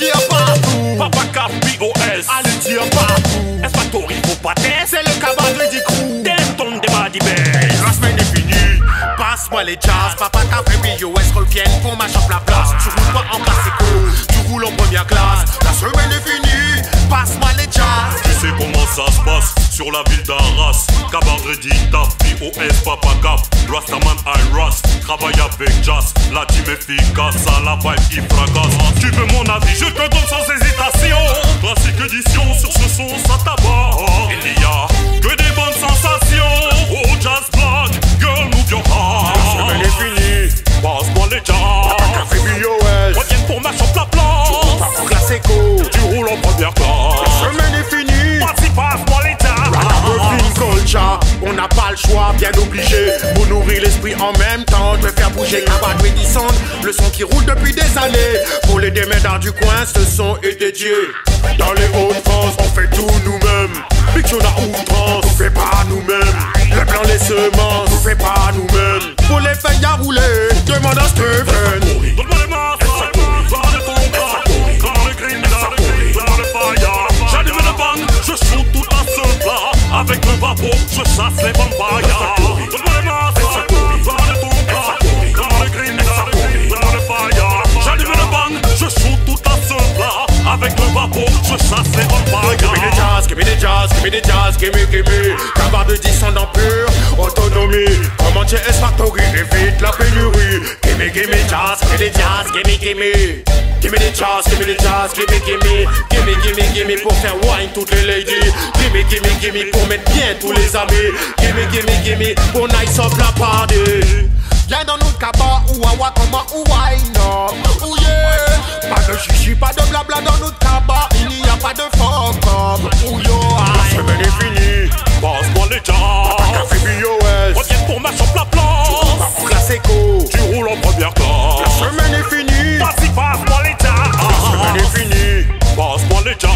tire partout. Papa Cap POS. Allez, tire partout. Espactori, faut pas. C'est le cabaret du crew. Denton des Badibes. La semaine est finie. Passe-moi les jazz. Papa Café BOS reviennent pour ma chambre la place. Tu roules pas en classico, tu roules en première classe. La semaine est finie. Sur la ville d'Arras. Cabardredi, TAP, POS, Papa Cap. Rastaman, Iras. Travaille avec Jazz. La team efficace, à la vibe qui fracasse. Tu veux mon avis, je te donne sans hésitation. Classique édition sur ce son, ça tabac. En même temps, de faire bouger Cabane Edison Le son qui roule depuis des années. Pour les déménards du coin, ce son est dédié. Dans les Hauts-de-France, me the jazz, give me, give me Cabane de descendant pur, autonomie Comment tu es factory, évite la pénurie. Give me, give me jazz, me the jazz, give me, give me Give me the jazz, give me the jazz, give me, give me Give me, give me, give me pour faire wine toutes les ladies. Give me, give me, give me pour mettre bien tous les amis. Give me, give me, give me pour nice up la party La la séco Tu roules en première La classe. semaine est finie Vas-y, passe-moi les La semaine est finie Passe-moi les jazz.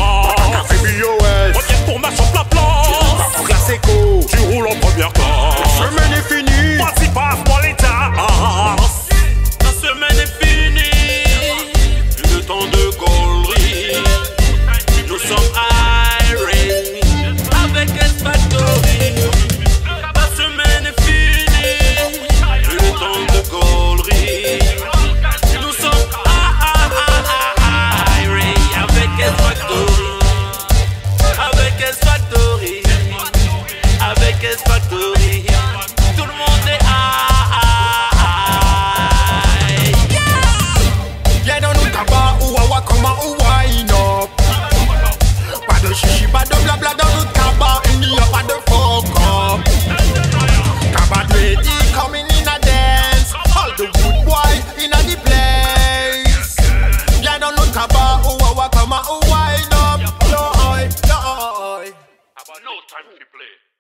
Café BOS Reviens pour ma chambre la place. Pour la séco Tu roules en première La classe. semaine est finie time to play.